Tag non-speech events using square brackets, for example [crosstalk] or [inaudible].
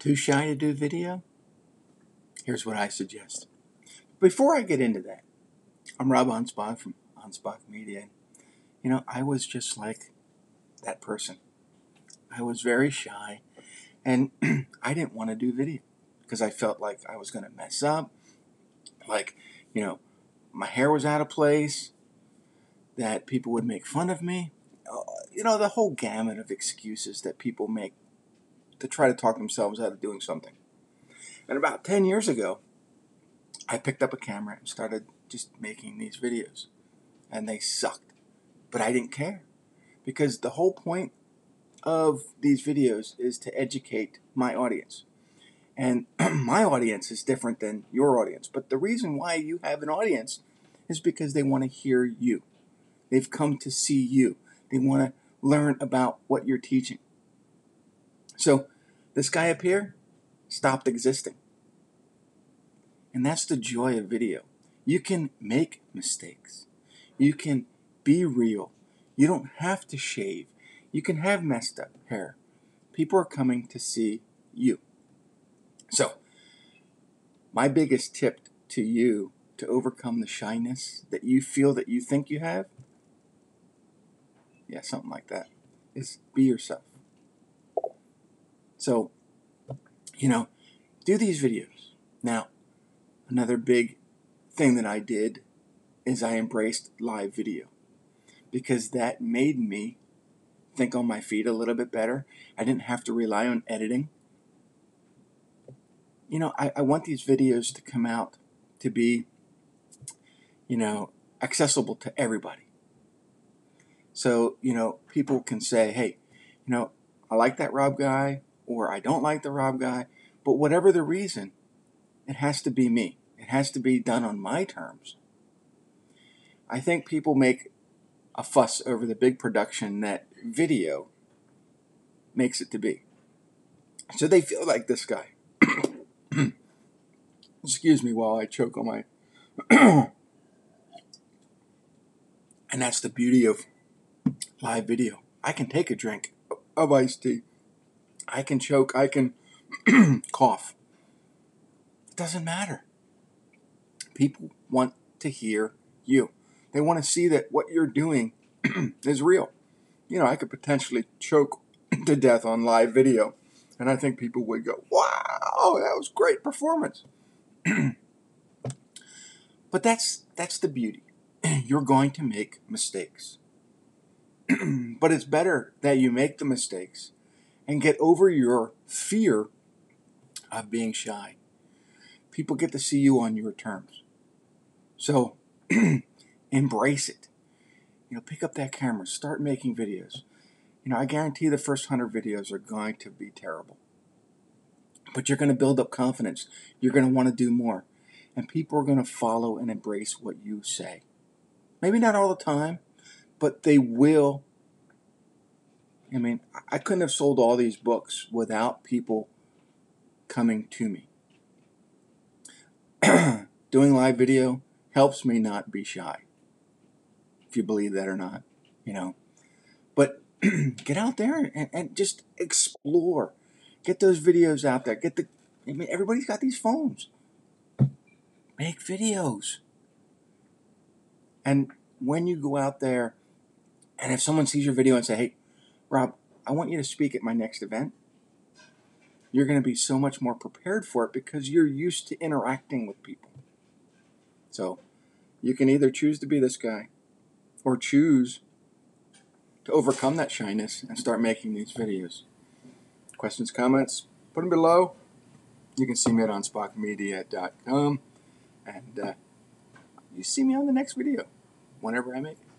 Too shy to do video? Here's what I suggest. Before I get into that, I'm Rob Anspach from Anspach Media. You know, I was just like that person. I was very shy and [clears throat] I didn't want to do video because I felt like I was going to mess up. Like, you know, my hair was out of place, that people would make fun of me. Uh, you know, the whole gamut of excuses that people make to try to talk themselves out of doing something. And about 10 years ago, I picked up a camera and started just making these videos. And they sucked. But I didn't care. Because the whole point of these videos is to educate my audience. And [clears throat] my audience is different than your audience. But the reason why you have an audience is because they want to hear you. They've come to see you. They want to learn about what you're teaching. So this guy up here stopped existing. And that's the joy of video. You can make mistakes. You can be real. You don't have to shave. You can have messed up hair. People are coming to see you. So, my biggest tip to you to overcome the shyness that you feel that you think you have, yeah, something like that, is be yourself. So, you know, do these videos. Now, another big thing that I did is I embraced live video because that made me think on my feet a little bit better. I didn't have to rely on editing. You know, I, I want these videos to come out to be, you know, accessible to everybody. So, you know, people can say, hey, you know, I like that Rob guy or I don't like the Rob guy, but whatever the reason, it has to be me. It has to be done on my terms. I think people make a fuss over the big production that video makes it to be. So they feel like this guy. [coughs] Excuse me while I choke on my. [coughs] and that's the beauty of live video. I can take a drink of iced tea I can choke, I can [clears throat] cough. It doesn't matter. People want to hear you. They want to see that what you're doing [clears throat] is real. You know, I could potentially choke [clears throat] to death on live video, and I think people would go, "Wow, that was great performance." but that's that's the beauty. You're going to make mistakes. but it's better that you make the mistakes and get over your fear of being shy. People get to see you on your terms. So [clears throat] embrace it. You know, pick up that camera, start making videos. You know, I guarantee the first 100 videos are going to be terrible. But you're going to build up confidence. You're going to want to do more. And people are going to follow and embrace what you say. Maybe not all the time, but they will I mean, I couldn't have sold all these books without people coming to me. [clears throat] Doing live video helps me not be shy, if you believe that or not, you know. But [clears throat] get out there and, and just explore. Get those videos out there. Get the, I mean, everybody's got these phones. Make videos. And when you go out there, and if someone sees your video and say, hey, Rob, I want you to speak at my next event. You're going to be so much more prepared for it because you're used to interacting with people. So you can either choose to be this guy or choose to overcome that shyness and start making these videos. Questions, comments, put them below. You can see me at anspachmedia.com and uh, you see me on the next video whenever I make it.